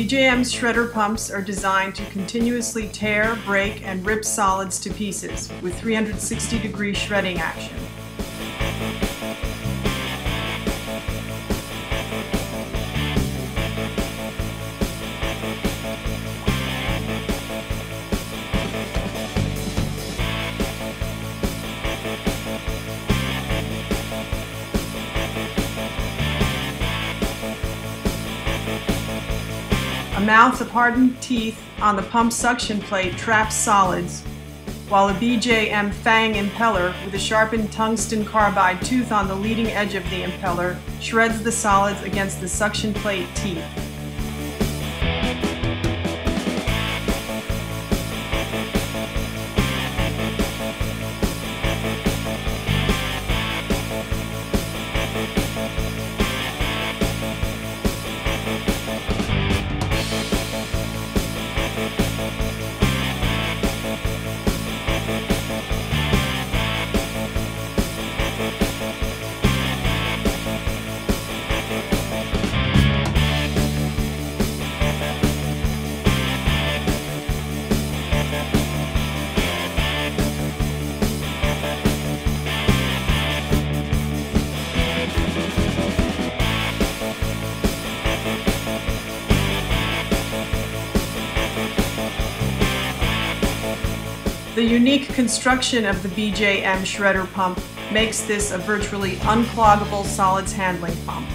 BJM's shredder pumps are designed to continuously tear, break, and rip solids to pieces with 360 degree shredding action. A mouth of hardened teeth on the pump suction plate traps solids, while a BJM Fang impeller with a sharpened tungsten carbide tooth on the leading edge of the impeller shreds the solids against the suction plate teeth. The unique construction of the BJM shredder pump makes this a virtually uncloggable solids handling pump.